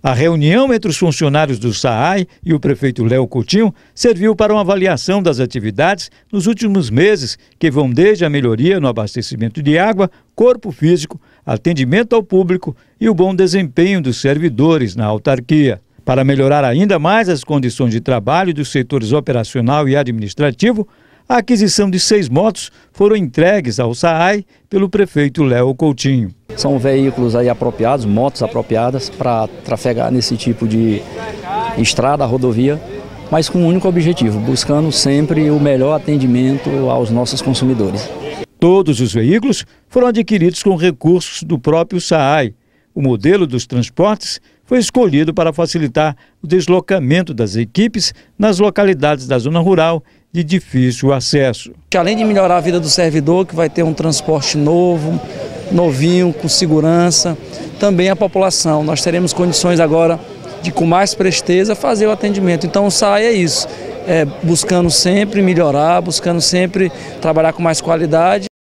A reunião entre os funcionários do SAAI e o prefeito Léo Coutinho serviu para uma avaliação das atividades nos últimos meses, que vão desde a melhoria no abastecimento de água, corpo físico, atendimento ao público e o bom desempenho dos servidores na autarquia. Para melhorar ainda mais as condições de trabalho dos setores operacional e administrativo, a aquisição de seis motos foram entregues ao SAAI pelo prefeito Léo Coutinho. São veículos aí apropriados, motos apropriadas para trafegar nesse tipo de estrada, rodovia, mas com um único objetivo, buscando sempre o melhor atendimento aos nossos consumidores. Todos os veículos foram adquiridos com recursos do próprio SAAI. O modelo dos transportes foi escolhido para facilitar o deslocamento das equipes nas localidades da zona rural de difícil acesso. Além de melhorar a vida do servidor, que vai ter um transporte novo, novinho, com segurança, também a população. Nós teremos condições agora de, com mais presteza, fazer o atendimento. Então o SAI é isso, é buscando sempre melhorar, buscando sempre trabalhar com mais qualidade